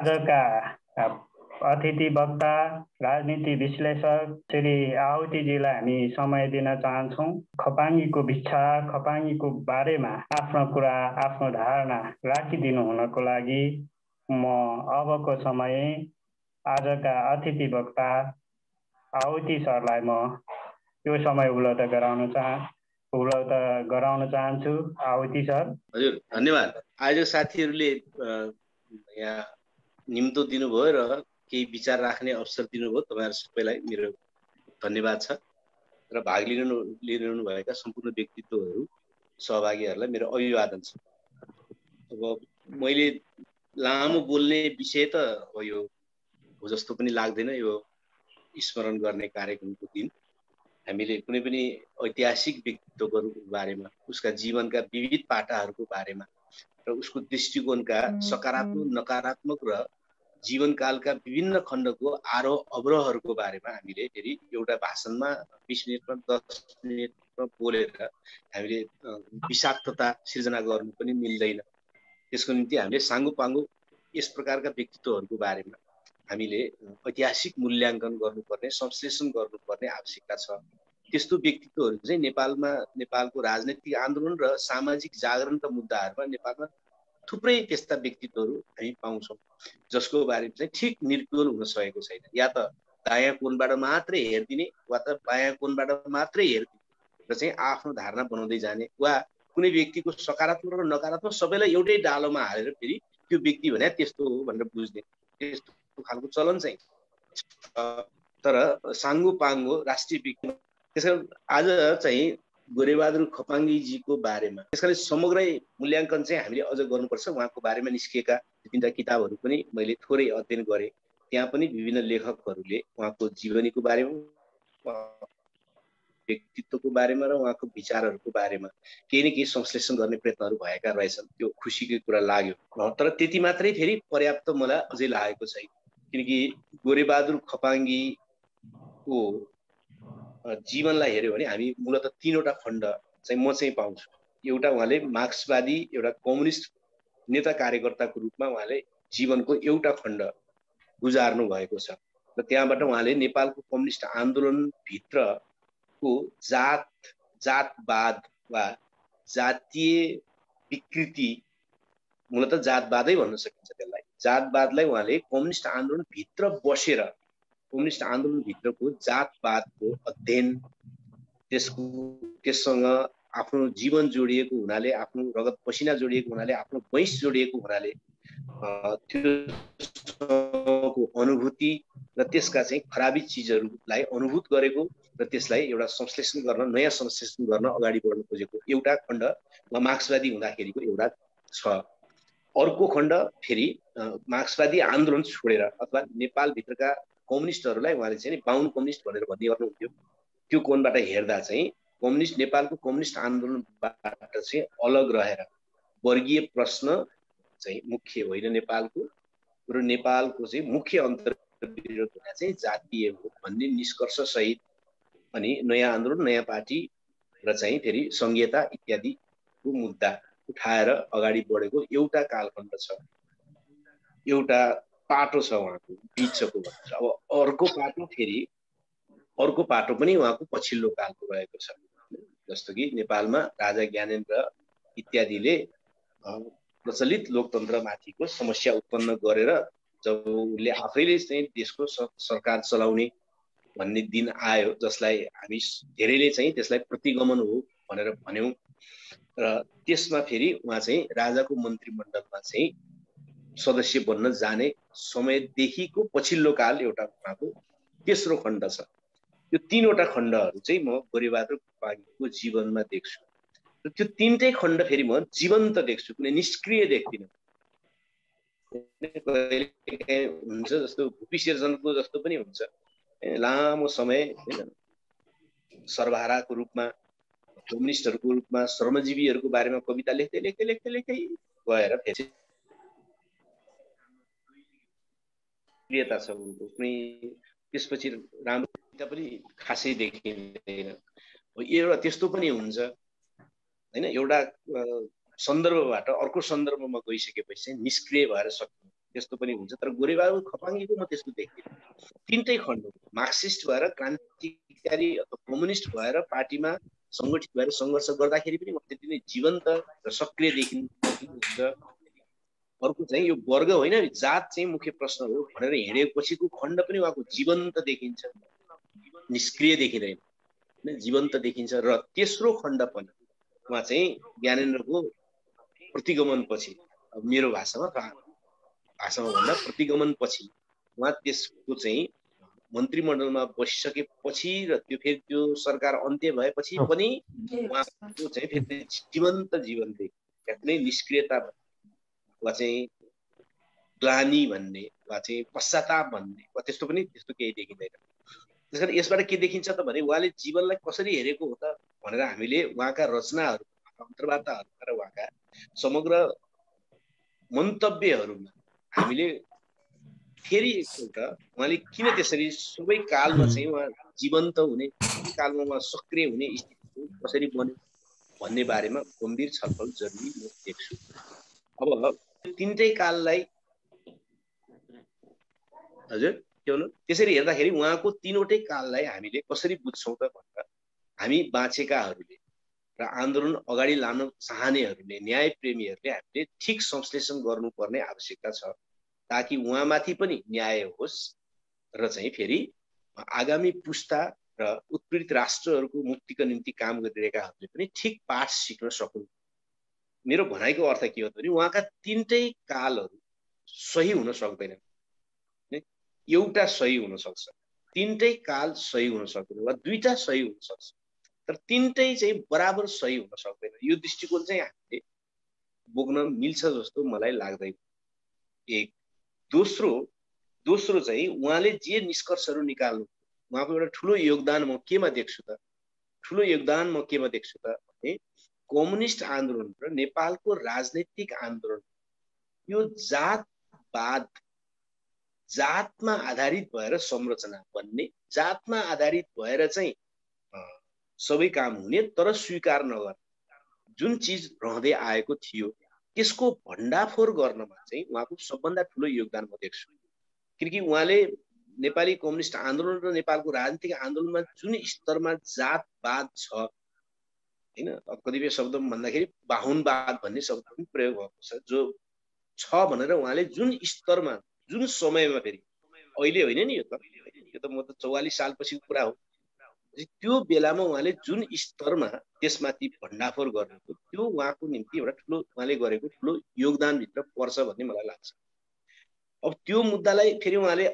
आजका अतिथि वक्ता राजनीति विश्लेषक श्री आहुतिजीलाई हामी समय दिन चाहन्छौँ। खपाङ्गीको भिक्षा खपाङ्गीको बारेमा आफ्नो कुरा आफ्नो धारणा राखिदिनु हुनको लागि म अबको समय आजका अतिथि वक्ता आहुति सरलाई म यो समय उपलब्ध गराउन चाह उपलब्ध गराउन चाहन्छु। आहुति सर। हजुर धन्यवाद। आज साथीहरूले यहाँ निम्तो दिनुभयो र केही विचार राख्ने अवसर दिनुभयो। तपाईँहरू सबैलाई मेरो धन्यवाद छ र भाग लिनु लिइरहनु भएका सम्पूर्ण व्यक्तित्वहरू सहभागीहरूलाई मेरो अभिवादन छ। अब मैले लामो बोल्ने विषय त अब यो हो जस्तो पनि लाग्दैन यो स्मरण गर्ने कार्यक्रमको दिन। हामीले कुनै पनि ऐतिहासिक व्यक्तित्वको बारेमा उसका जीवनका विविध पाटाहरूको बारेमा र उसको दृष्टिकोणका सकारात्मक नकारात्मक र जीवनकालका विभिन्न खण्डको आरोह अवरोहहरूको बारेमा हामीले फेरि एउटा भाषणमा बिस मिनटमा दस मिनटमा बोलेर हामीले विषाक्तता सिर्जना गर्नु पनि मिल्दैन। त्यसको निम्ति हामीले साङ्गो पाङ्गो यस प्रकारका व्यक्तित्वहरूको बारेमा हामीले ऐतिहासिक मूल्याङ्कन गर्नुपर्ने संश्लेषण गर्नुपर्ने आवश्यकता छ। त्यस्तो व्यक्तित्वहरू चाहिँ नेपालमा नेपालको राजनैतिक आन्दोलन र सामाजिक जागरणका मुद्दाहरूमा नेपालमा थुप्रै त्यस्ता व्यक्तित्वहरू हामी पाउँछौँ जसको बारेमा चाहिँ ठिक निर्कुल हुन सकेको छैन। या त दायाँ कोणबाट मात्रै हेरिदिने वा त बायाँ कोणबाट मात्रै हेरिदिने र चाहिँ आफ्नो धारणा बनाउँदै जाने वा कुनै व्यक्तिको सकारात्मक र नकारात्मक सबैलाई एउटै डालोमा हालेर फेरि त्यो व्यक्ति भने त्यस्तो हो भनेर बुझ्ने त्यस्तो खालको चलन चाहिँ तर साङ्गो पाङ्गो राष्ट्रिय व्यक्ति त्यस आज चाहिँ गोरेबहादुर खपाङ्गीजीको बारेमा त्यस कारण समग्रै मूल्याङ्कन चाहिँ हामीले अझ गर्नुपर्छ। उहाँको बारेमा निस्किएका तिनवटा किताबहरू पनि मैले थोरै अध्ययन गरेँ। त्यहाँ पनि विभिन्न लेखकहरूले उहाँको जीवनीको बारेमा व्यक्तित्वको बारेमा र उहाँको विचारहरूको बारेमा केही न केही संश्लेषण गर्ने प्रयत्नहरू भएका रहेछन्। त्यो खुसीकै कुरा लाग्यो। तर त्यति मात्रै फेरि पर्याप्त मलाई अझै लागेको छैन। किनकि गोरेबहादुर खपाङ्गीको जीवनलाई हेऱ्यो भने हामी मूलत तिनवटा खण्ड चाहिँ म चाहिँ पाउँछु। एउटा उहाँले मार्क्सवादी एउटा कम्युनिस्ट नेता कार्यकर्ताको रूपमा उहाँले जीवनको एउटा खण्ड गुजार्नु भएको छ। र त्यहाँबाट उहाँले नेपालको कम्युनिस्ट आन्दोलनभित्रको जात जातवाद वा जातीय विकृति मूलत जातवादै भन्न सकिन्छ त्यसलाई। जातवादलाई उहाँले कम्युनिस्ट आन्दोलनभित्र बसेर कम्युनिस्ट आन्दोलनभित्रको जातवादको अध्ययन त्यसको त्यससँग आफ्नो जीवन जोडिएको हुनाले आफ्नो रगत पसिना जोडिएको हुनाले आफ्नो वैँस जोडिएको हुनाले त्यो अनुभूति र त्यसका चाहिँ खराबी चिजहरूलाई अनुभूत गरेको र त्यसलाई एउटा संश्लेषण गर्न नयाँ संश्लेषण गर्न अगाडि बढ्न खोजेको एउटा खण्ड मार्क्सवादी हुँदाखेरिको एउटा छ। अर्को खण्ड फेरि मार्क्सवादी आन्दोलन छोडेर अथवा नेपालभित्रका कम्युनिस्टहरूलाई उहाँले चाहिँ बाहुन कम्युनिस्ट भनेर भन्ने गर्नुहुन्थ्यो त्यो कोणबाट हेर्दा चाहिँ कम्युनिस्ट नेपालको कम्युनिस्ट आन्दोलनबाट चाहिँ अलग रहेर वर्गीय प्रश्न चाहिँ मुख्य होइन नेपालको र नेपालको चाहिँ मुख्य अन्तर्विरोध चाहिँ जातीय हो भन्ने निष्कर्षसहित अनि नयाँ आन्दोलन नयाँ पार्टी र चाहिँ फेरि सङ्घीयता इत्यादिको मुद्दा उठाएर अगाडि बढेको एउटा कालखण्ड छ। एउटा पाटो छ उहाँको बिचको भन्छ अब अर्को पाटो फेरि अर्को पाटो पनि उहाँको पछिल्लो कालको रहेको छ। जस्तो कि नेपालमा राजा ज्ञानेन्द्र इत्यादिले प्रचलित लोकतन्त्रमाथिको समस्या उत्पन्न गरेर जब उसले आफैले चाहिँ देशको सरकार चलाउने भन्ने दिन आयो जसलाई हामी धेरैले चाहिँ त्यसलाई प्रतिगमन हो भनेर भन्यौँ। र त्यसमा फेरि उहाँ चाहिँ राजाको मन्त्रीमण्डलमा चाहिँ सदस्य बन्न जाने समयदेखिको पछिल्लो काल एउटा उहाँको तेस्रो खण्ड छ। यो तिनवटा खण्डहरू चाहिँ म गोरीबहादुर पागीको जीवनमा देख्छु। र त्यो तिनटै खण्ड फेरि म जीवन्त देख्छु कुनै निष्क्रिय देख्दिनँ हुन्छ जस्तो भूपी सिर्जनको जस्तो पनि हुन्छ। लामो समय होइन सर्वहाराको रूपमा कम्युनिस्टहरूको रूपमा श्रमजीवीहरूको बारेमा कविता लेख्दै लेख्दै लेख्दै लेख्दै गएर फेरि सक्रियता छ उनको। कुनै त्यसपछि राम्रो पनि खासै देखिँदैन। एउटा त्यस्तो पनि हुन्छ होइन? एउटा सन्दर्भबाट अर्को सन्दर्भमा गइसकेपछि चाहिँ निष्क्रिय भएर सक्नु त्यस्तो पनि हुन्छ। तर गोरेबाबु खपाङ्गीको म त्यस्तो देख्दिनँ। तिनटै खण्ड मार्क्सिस्ट भएर क्रान्तिकारी अथवा कम्युनिस्ट भएर पार्टीमा सङ्गठित भएर सङ्घर्ष गर्दाखेरि पनि त्यति नै जीवन्त र सक्रिय देखिन्छ अर्को चाहिँ यो वर्ग होइन जात चाहिँ मुख्य प्रश्न हो भनेर हिँडेपछिको खण्ड पनि उहाँको जीवन्त देखिन्छ। निष्क्रिय देखिँदैन। जीवन्त देखिन्छ र तेस्रो खण्ड पनि उहाँ चाहिँ ज्ञानेन्द्रको प्रतिगमन पछि मेरो भाषामा भाषामा भन्दा प्रतिगमन पछि उहाँ त्यसको चाहिँ मन्त्रीमण्डलमा बसिसकेपछि र त्यो फेरि त्यो सरकार अन्त्य भएपछि पनि उहाँको चाहिँ फेरि जीवन्त जीवन देख्यो नै निष्क्रियता वा चाहिँ ग्लानी भन्ने वा चाहिँ पश्चाताप भन्ने वा त्यस्तो पनि त्यस्तो केही देखिँदैन त्यस कारण यसबाट के देखिन्छ त भने उहाँले जीवनलाई कसरी हेरेको हो त भनेर हामीले उहाँका रचनाहरू अन्तर्वार्ताहरूबाट उहाँका समग्र मन्तव्यहरूमा हामीले फेरि एकपल्ट उहाँले किन त्यसरी सबै कालमा चाहिँ उहाँ जीवन्त हुने कालमा उहाँ सक्रिय हुने स्थिति कसरी बन्यो भन्ने बारेमा गम्भीर छलफल जरुरी म देख्छु अब तिनटै काललाई हजुर के भन्नु? त्यसरी हेर्दाखेरि उहाँको तिनवटै काललाई हामीले कसरी बुझ्छौँ त भनेर हामी बाँचेकाहरूले र आन्दोलन अगाडि लान चाहनेहरूले न्याय प्रेमीहरूले हामीले ठिक संश्लेषण गर्नुपर्ने आवश्यकता छ ताकि उहाँमाथि पनि न्याय होस् र चाहिँ फेरि आगामी पुस्ता र उत्पीडित राष्ट्रहरूको मुक्तिको निम्ति काम गरिरहेकाहरूले पनि ठिक पाठ सिक्न सकुन्। मेरो भनाइको अर्थ के हो भने उहाँका तिनटै कालहरू सही हुन सक्दैन। एउटा सही हुन सक्छ। तिनटै काल सही हुन सक्दैन वा दुईटा सही हुन सक्छ। तर तिनटै चाहिँ बराबर सही हुन सक्दैन। यो दृष्टिकोण चाहिँ हामीले बोक्न मिल्छ जस्तो मलाई लाग्दैन। एक दोस्रो दोस्रो चाहिँ उहाँले जे निष्कर्षहरू निकाल्नु उहाँको एउटा ठुलो योगदान म केमा देख्छु त? ठुलो योगदान म केमा देख्छु त भने कम्युनिस्ट आन्दोलन र नेपालको राजनैतिक आन्दोलन। यो जातवाद जातमा आधारित भएर संरचना बन्ने जातमा आधारित भएर चाहिँ सबै काम हुने तर स्वीकार नगर्ने जुन चिज रहँदै आएको थियो त्यसको भण्डाफोर गर्नमा चाहिँ उहाँको सबभन्दा ठुलो योगदान म देख्छु। किनकि उहाँले नेपाली कम्युनिस्ट आन्दोलन र नेपालको राजनीतिक आन्दोलनमा जुन स्तरमा जातवाद छ होइन? कतिपय शब्द भन्दाखेरि बाहुनवाद भन्ने शब्द पनि प्रयोग भएको छ। जो छ भनेर उहाँले जुन स्तरमा जुन समयमा फेरि अहिले होइन नि यो त। यो त म त चौवालिस सालपछिको कुरा हो। त्यो बेलामा उहाँले जुन स्तरमा त्यसमाथि भण्डाफोर गर्नुभयो त्यो उहाँको निम्ति एउटा ठुलो उहाँले गरेको ठुलो योगदानभित्र पर्छ भन्ने मलाई लाग्छ। अब त्यो मुद्दालाई फेरि उहाँले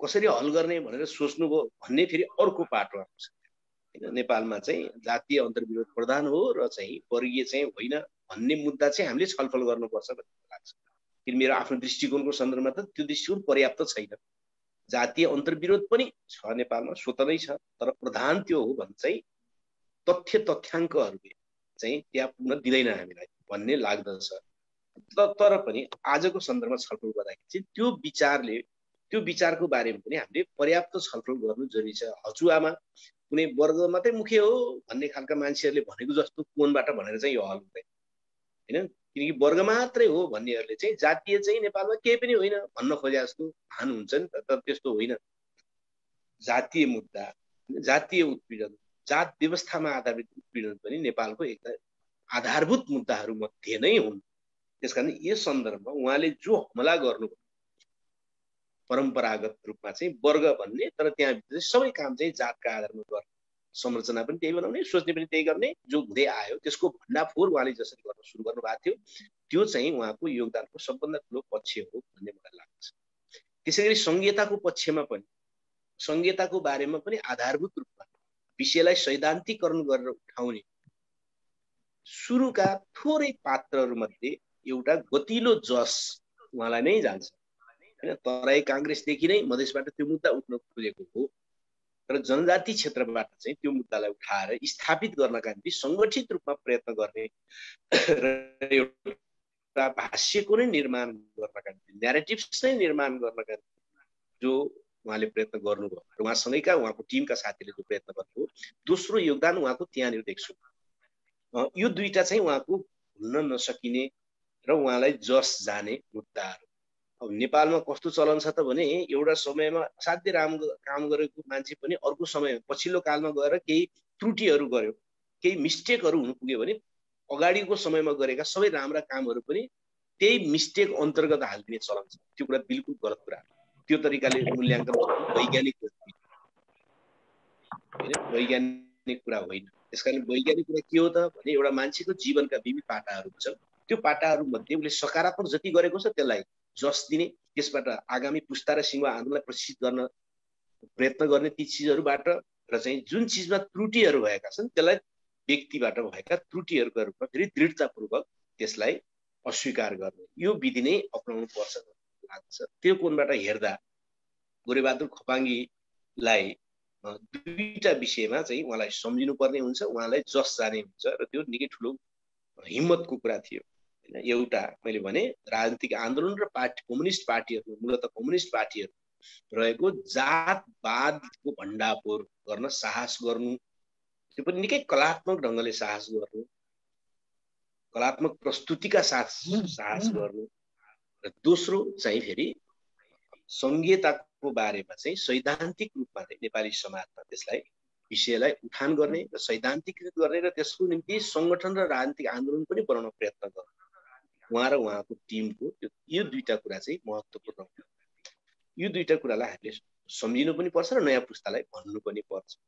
कसरी हल गर्ने भनेर सोच्नुभयो भन्ने फेरि अर्को पाटो आउँछ। नेपालमा चाहिँ जातीय अन्तर्विरोध प्रधान हो र चाहिँ वर्गीय चाहिँ होइन भन्ने मुद्दा चाहिँ हामीले छलफल गर्नुपर्छ भन्ने लाग्छ। किन मेरो आफ्नो दृष्टिकोणको सन्दर्भमा त त्यो दृष्टिकोण पर्याप्त छैन। जातीय अन्तर्विरोध पनि छ नेपालमा स्वत नै छ तर प्रधान त्यो हो भने चाहिँ तथ्य तथ्याङ्कहरूले चाहिँ त्यहाँ पुग्न दिँदैन हामीलाई भन्ने लाग्दछ। तर पनि आजको सन्दर्भमा छलफल गर्दाखेरि चाहिँ त्यो विचारले त्यो विचारको बारेमा पनि हामीले पर्याप्त छलफल गर्नु जरुरी छ। हजुरआमा कुनै वर्ग मात्रै मुख्य हो भन्ने खालका मान्छेहरूले भनेको जस्तो कोनबाट भनेर चाहिँ यो हल हुँदैन। होइन? किनकि वर्ग मात्रै हो भन्नेहरूले चाहिँ जातीय चाहिँ नेपालमा केही पनि होइन भन्न खोजे जस्तो भान हुन्छ नि त तर त्यस्तो होइन। जातीय मुद्दा जातीय उत्पीडन जात व्यवस्थामा आधारित उत्पीडन पनि नेपालको एकदम आधारभूत मुद्दाहरू मध्ये नै हुन्। त्यस कारण यस सन्दर्भमा उहाँले जो हमला गर्नुभयो परम्परागत रूपमा चाहिँ वर्ग भन्ने तर त्यहाँभित्र सबै काम चाहिँ जातका आधारमा गर्ने। संरचना पनि त्यही बनाउने सोच्ने पनि त्यही गर्ने जो हुँदै आयो त्यसको भण्डाफोर उहाँले जसरी गर्न सुरु गर्नुभएको थियो त्यो चाहिँ उहाँको योगदानको सबभन्दा ठुलो पक्ष हो भन्ने मलाई लाग्छ। त्यसै गरी सङ्घीयताको पक्षमा पनि सङ्घीयताको बारेमा पनि आधारभूत रूपमा विषयलाई सैद्धान्तिकरण गरेर उठाउने सुरुका थोरै पात्रहरूमध्ये एउटा गतिलो जस उहाँलाई नै जान्छ। होइन तराई काङ्ग्रेसदेखि नै मधेसबाट त्यो मुद्दा उठ्न खोजेको हो तर जनजाति क्षेत्रबाट चाहिँ त्यो मुद्दालाई उठाएर स्थापित गर्नका निम्ति सङ्गठित रूपमा प्रयत्न गर्ने र एउटा भाष्यको नै निर्माण गर्नका निम्ति नेरेटिभ्स नै निर्माण गर्नका निम्ति जो उहाँले प्रयत्न गर्नुभयो र उहाँसँगैका उहाँको टिमका साथीले जो प्रयत्न गर्नुभयो दोस्रो योगदान उहाँको त्यहाँनिर देख्छु यो दुईटा चाहिँ उहाँको भुल्न नसकिने र उहाँलाई जस जाने मुद्दाहरू अब नेपालमा कस्तो चलन छ त भने एउटा समयमा असाध्य राम काम गरेको मान्छे पनि अर्को समय पछिल्लो कालमा गएर केही त्रुटिहरू गर्यो केही मिस्टेकहरू हुनु पुग्यो भने अगाडिको समयमा गरेका सबै राम्रा कामहरू पनि त्यही मिस्टेक अन्तर्गत हालिदिने चलन छ। त्यो कुरा बिल्कुल गलत कुरा। त्यो तरिकाले मूल्याङ्कन वैज्ञानिक वैज्ञानिक कुरा होइन। त्यस कारण वैज्ञानिक कुरा के हो त भने एउटा मान्छेको जीवनका विविध पाटाहरू हुन्छ। त्यो पाटाहरू मध्ये उसले सकारात्मक जति गरेको छ त्यसलाई जस दिने त्यसबाट आगामी पुस्ता र सिङ्गो आन्दोलनलाई प्रशिक्षित गर्न प्रयत्न गर्ने ती चिजहरूबाट र चाहिँ जुन चिजमा त्रुटिहरू भएका छन् त्यसलाई व्यक्तिबाट भएका त्रुटिहरूका रूपमा फेरि दृढतापूर्वक त्यसलाई अस्वीकार गर्ने यो विधि नै अप्नाउनु पर्छ लाग्छ त्यो कोणबाट हेर्दा गोरेबहादुर खपाङ्गीलाई दुईवटा विषयमा चाहिँ उहाँलाई सम्झिनु पर्ने हुन्छ उहाँलाई जस जाने हुन्छ र त्यो निकै ठुलो हिम्मतको कुरा थियो। एउटा मैले भने राजनीतिक आन्दोलन र पार्टी कम्युनिस्ट पार्टीहरू मूलत कम्युनिस्ट पार्टीहरू रहेको जातवादको भण्डापोर गर्न साहस गर्नु त्यो पनि निकै कलात्मक ढङ्गले साहस गर्नु कलात्मक प्रस्तुतिका साथ साहस गर्नु र दोस्रो चाहिँ फेरि सङ्घीयताको बारेमा चाहिँ सैद्धान्तिक रूपमा चाहिँ नेपाली समाजमा त्यसलाई विषयलाई उठान गर्ने र सैद्धान्तिकृत गर्ने र त्यसको निम्ति सङ्गठन र राजनीतिक आन्दोलन पनि बनाउन प्रयत्न गर्नु। उहाँ र उहाँको टिमको त्यो यो दुईवटा कुरा चाहिँ महत्त्वपूर्ण हो। यो दुईवटा कुरालाई हामीले सम्झिनु पनि पर्छ र नयाँ पुस्तालाई भन्नु पनि पर्छ।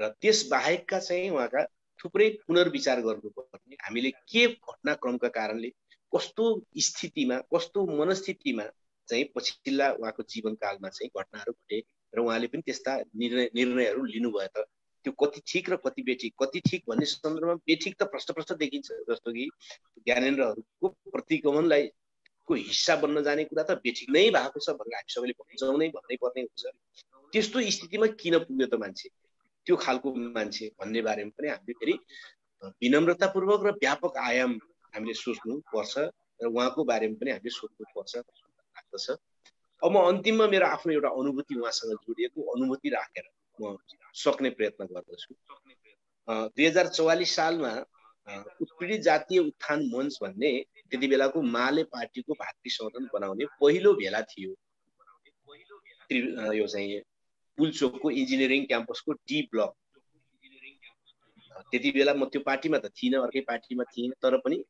र त्यस बाहेकका चाहिँ उहाँका थुप्रै पुनर्विचार गर्नुपर्ने हामीले के घटनाक्रमका कारणले कस्तो स्थितिमा कस्तो मनस्थितिमा चाहिँ पछिल्ला उहाँको जीवनकालमा चाहिँ घटनाहरू घटे र उहाँले पनि त्यस्ता निर्णय निर्णयहरू लिनुभयो त त्यो कति ठिक र कति बेठिक? कति ठिक भन्ने सन्दर्भमा बेठिक त प्रश्न प्रश्न देखिन्छ जस्तो कि ज्ञानेन्द्रहरूको प्रतिगमनलाई को हिस्सा बन्न जाने कुरा त बेठिक नै भएको छ भनेर हामी सबैले भन्छौँ नै भन्नै पर्ने हुन्छ। त्यस्तो स्थितिमा किन पुग्यो त मान्छे? त्यो खालको मान्छे भन्ने बारेमा पनि हामीले फेरि विनम्रतापूर्वक र व्यापक आयाम हामीले सोच्नु पर्छ र उहाँको बारेमा पनि हामीले सोध्नु पर्छ लाग्दछ। अब म अन्तिममा मेरो आफ्नो एउटा अनुभूति उहाँसँग जोडिएको अनुभूति राखेर। म सक्ने प्रयत्न गर्दछु। दुई हजार चौवालिस सालमा उत्पीडित जातीय उत्थान मञ्च भन्ने त्यति बेलाको माले पार्टीको भातृ सङ्गठन बनाउने पहिलो भेला थियो। यो चाहिँ पुलचोकको इन्जिनियरिङ क्याम्पसको डी ब्लक। त्यति बेला म त्यो पार्टीमा त थिइनँ अर्कै पार्टीमा थिएँ तर पनि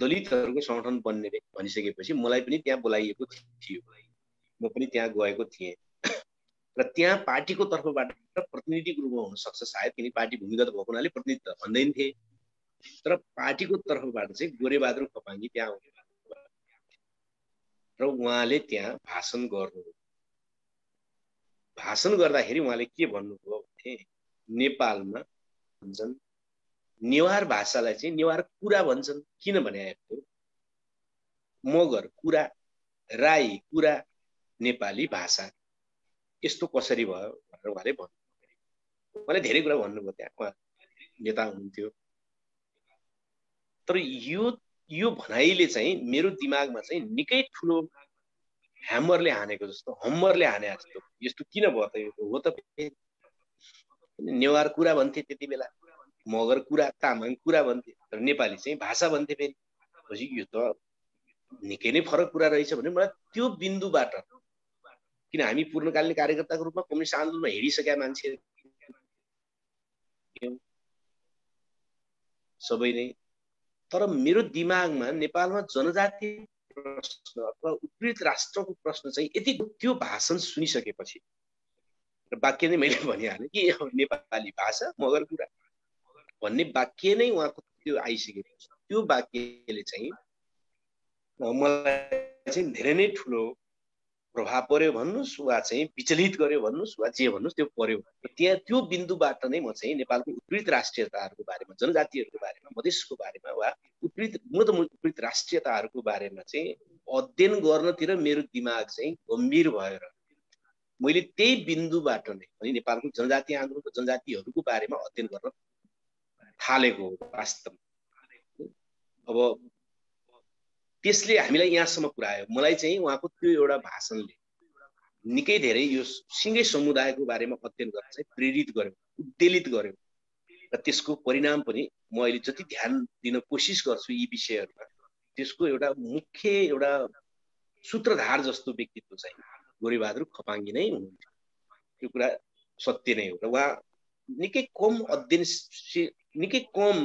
दलितहरूको सङ्गठन बन्ने भनिसकेपछि मलाई पनि त्यहाँ बोलाइएको थियो। म पनि त्यहाँ गएको थिएँ। र त्यहाँ पार्टीको तर्फबाट प्रतिनिधिको रूपमा हुनसक्छ सायद किन पार्टी भूमिगत भएको हुनाले प्रतिनिधित्व भन्दैन थिए। तर पार्टीको तर्फबाट चाहिँ गोरेबहादुर खपाङ्गी त्यहाँ र उहाँले त्यहाँ भाषण गर्नु भाषण गर्दाखेरि उहाँले के भन्नुभयो भने नेपालमा भन्छन् नेवार भाषालाई चाहिँ नेवार कुरा भन्छन्। किन भने मगर कुरा राई कुरा नेपाली भाषा। यस्तो कसरी भयो भनेर उहाँले भन्नु उहाँले धेरै कुरा भन्नुभयो त्यहाँ। उहाँ नेता हुनुहुन्थ्यो। तर यो यो भनाइले चाहिँ मेरो दिमागमा चाहिँ निकै ठुलो ह्यामरले हानेको जस्तो हम्मरले हाने जस्तो। यस्तो किन भयो त यो? हो त नेवार कुरा भन्थे त्यति बेला। मगर कुरा तामाङ कुरा भन्थे। तर नेपाली चाहिँ भाषा भन्थे फेरि। यो त निकै नै फरक कुरा रहेछ भने मलाई त्यो बिन्दुबाट किन हामी पूर्णकालीन कार्यकर्ताको रूपमा कम्युनिस्ट आन्दोलनमा हिँडिसकेका मान्छे सबै नै। तर मेरो दिमागमा नेपालमा जनजाति प्रश्न अथवा उत्पीडित राष्ट्रको प्रश्न चाहिँ यति त्यो भाषण सुनिसकेपछि। र वाक्य नै मैले भनिहालेँ कि नेपाली भाषा मगर कुरा। भन्ने वाक्य नै उहाँको त्यो आइसकेको छ। त्यो वाक्यले चाहिँ मलाई चाहिँ धेरै नै ठुलो प्रभाव पर्यो भन्नुहोस् वा चाहिँ विचलित गर्यो भन्नुहोस् वा जे भन्नुहोस् त्यो पर्यो। त्यहाँ त्यो बिन्दुबाट नै म चाहिँ नेपालको उत्पीडित राष्ट्रियताहरूको बारेमा जनजातिहरूको बारेमा मधेसको बारेमा वा उत्पीडित म त उत्पीडित राष्ट्रियताहरूको बारेमा चाहिँ अध्ययन गर्नतिर मेरो दिमाग चाहिँ गम्भीर भएर मैले त्यही बिन्दुबाट नै अनि नेपालको जनजाति आन्दोलनको जनजातिहरूको बारेमा अध्ययन गर्न थालेको हो वास्तव अब त्यसले हामीलाई यहाँसम्म पुऱ्यायो मलाई चाहिँ उहाँको त्यो एउटा भाषणले निकै धेरै यो सिँगै समुदायको बारेमा अध्ययन गर्न चाहिँ प्रेरित गर्यो उद्वेलित गर्यो। र त्यसको परिणाम पनि म अहिले जति ध्यान दिन कोसिस गर्छु यी विषयहरूमा त्यसको एउटा मुख्य एउटा सूत्रधार जस्तो व्यक्तित्व चाहिँ गोरीबहादुर खपाङ्गी नै हुनुहुन्थ्यो त्यो कुरा सत्य नै हो र उहाँ निकै कम अध्ययन निकै कम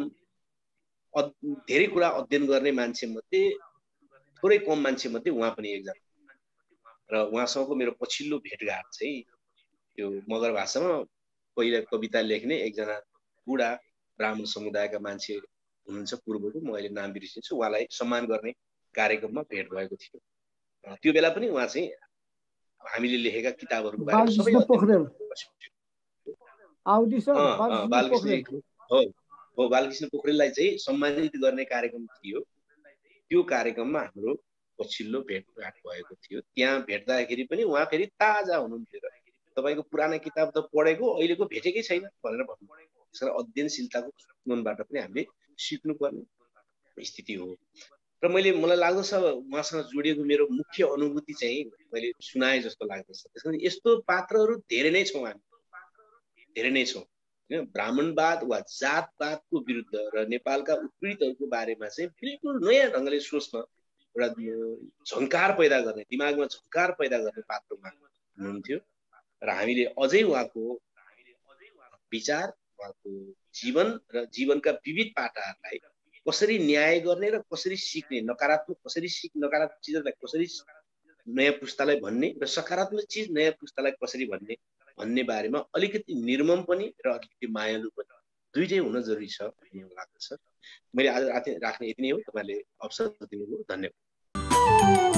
धेरै कुरा अध्ययन गर्ने मान्छे मध्ये थोरै कम मान्छे मध्ये उहाँ पनि एकजना। र उहाँसँगको मेरो पछिल्लो भेटघाट चाहिँ त्यो मगर भाषामा पहिला कविता लेख्ने एकजना बुढा ब्राह्मण समुदायका मान्छे हुनुहुन्छ पूर्वको म अहिले नाम बिर्सिन्छु उहाँलाई सम्मान गर्ने कार्यक्रममा भेट भएको थियो। त्यो बेला पनि उहाँ चाहिँ हामीले लेखेका किताबहरूको बारेमा हो बालकृष्ण पोखरेललाई चाहिँ सम्मानित गर्ने कार्यक्रम थियो। त्यो कार्यक्रममा हाम्रो पछिल्लो भेटघाट भएको थियो। त्यहाँ भेट्दाखेरि पनि उहाँ फेरि ताजा हुनुहुन्थ्यो तपाईँको पुरानो किताब त पढेको अहिलेको भेटेकै छैन भनेर भन्नु त्यस कारण अध्ययनशीलताको दृष्टिकोणबाट पनि हामीले सिक्नुपर्ने स्थिति हो। र मैले मलाई लाग्दछ उहाँसँग जोडिएको मेरो मुख्य अनुभूति चाहिँ मैले सुनाएँ जस्तो लाग्दछ। त्यस कारण यस्तो पात्रहरू धेरै नै छौँ हामी। धेरै नै छौँ। ब्राह्मणवाद वा जातवादको विरुद्ध र नेपालका उत्पीडितहरूको बारेमा चाहिँ बिल्कुल नयाँ ढङ्गले सोच्न एउटा झङ्कार पैदा गर्ने दिमागमा झङ्कार पैदा गर्ने पात्रमा हुनुहुन्थ्यो। र हामीले अझै उहाँको विचार उहाँको जीवन र जीवनका विविध पाटाहरूलाई कसरी न्याय गर्ने र कसरी सिक्ने नकारात्मक कसरी सिक नकारात्मक चिजहरूलाई कसरी नयाँ पुस्तालाई भन्ने र सकारात्मक चिज नयाँ पुस्तालाई कसरी भन्ने भन्ने बारेमा अलिकति निर्मम पनि र अलिकति मायालु पनि दुइटै हुन जरुरी छ भन्ने लाग्दछ। मैले आज राख्ने यति नै हो। तपाईँले अवसर दिनुभयो। धन्यवाद।